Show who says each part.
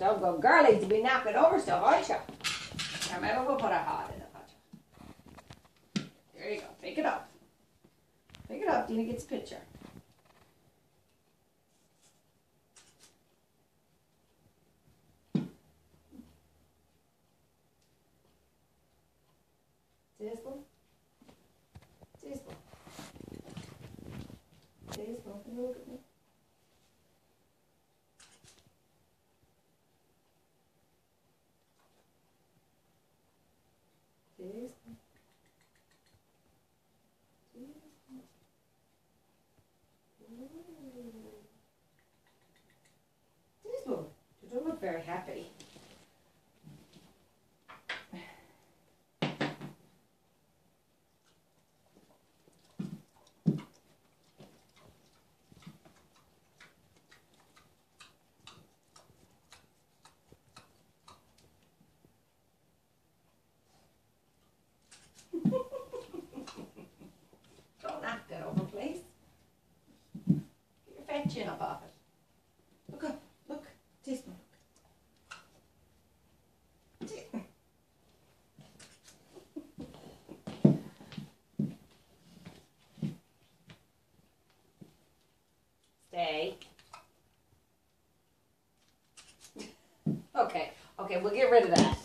Speaker 1: don't go girly to be knocking over stuff, aren't you? Now maybe we'll put a heart in it, aren't? There you go. Pick it up. Pick it up. Dena gets a picture. This one? This one? This one? Look at me? See this one? See this one? Ooh. See this one? You don't look very happy. Don't knock that over, please. Get your fat chin up off it. Look up, look, taste. Taste. Stay. Okay, okay, we'll get rid of that.